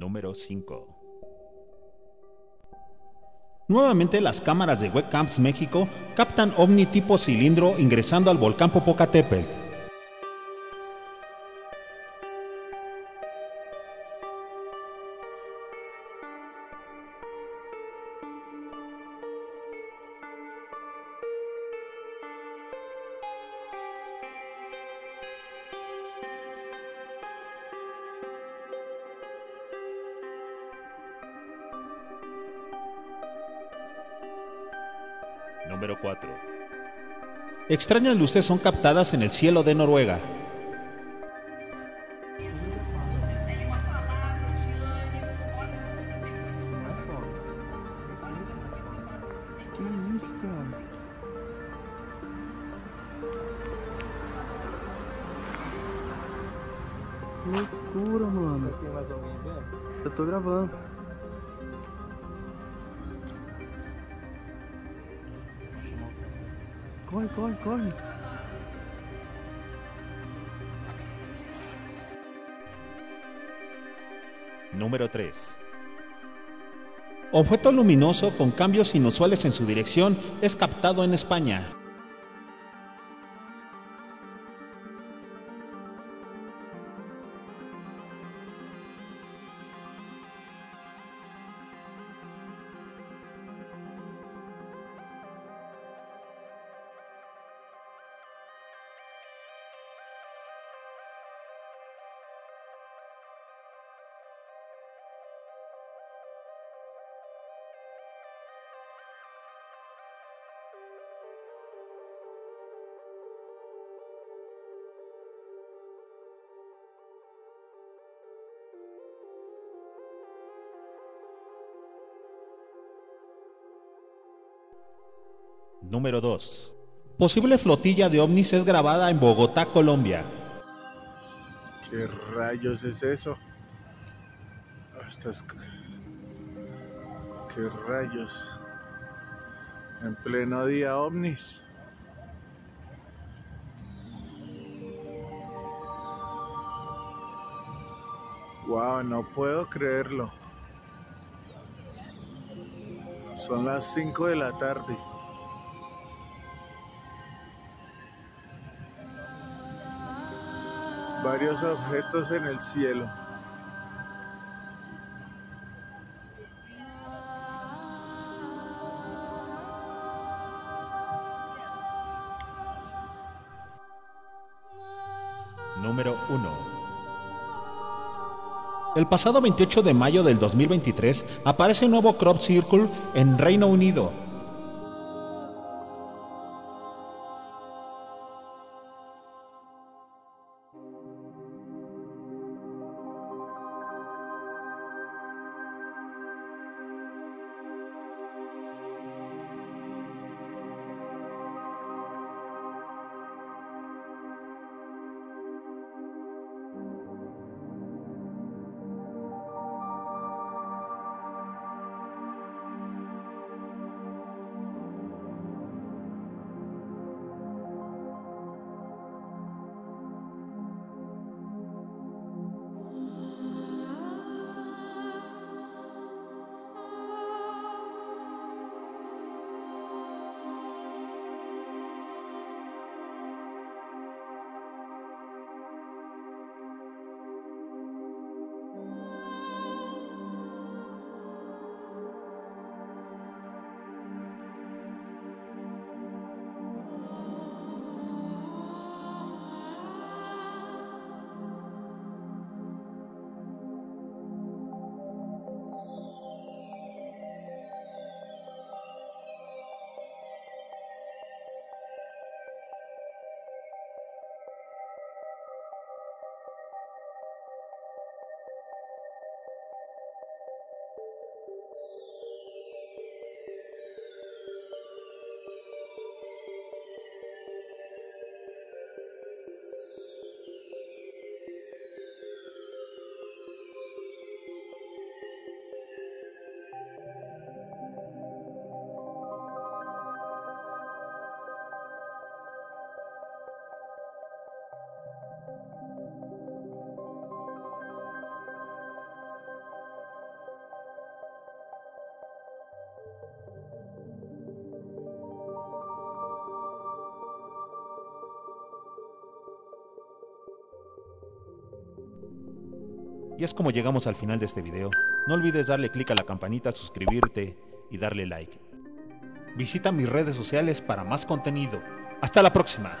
Número 5. Nuevamente las cámaras de Webcams México captan ovni tipo cilindro ingresando al volcán Popocatépetl. Número 4. Extrañas luces son captadas en el cielo de Noruega. Que isso, cara? Loucura, mano. Tem mais alguém vendo? Eu tô gravando. Corre, corre, corre. Número 3. Objeto luminoso con cambios inusuales en su dirección es captado en España. Número 2. Posible flotilla de ovnis es grabada en Bogotá, Colombia. ¿Qué rayos es eso? Estas... ¿Qué rayos? En pleno día ovnis. Wow, no puedo creerlo. Son las 5 de la tarde. Varios objetos en el cielo. Número 1. El pasado 28 de mayo del 2023 aparece un nuevo crop circle en Reino Unido. Y es como llegamos al final de este video. No olvides darle clic a la campanita, suscribirte y darle like. Visita mis redes sociales para más contenido. Hasta la próxima.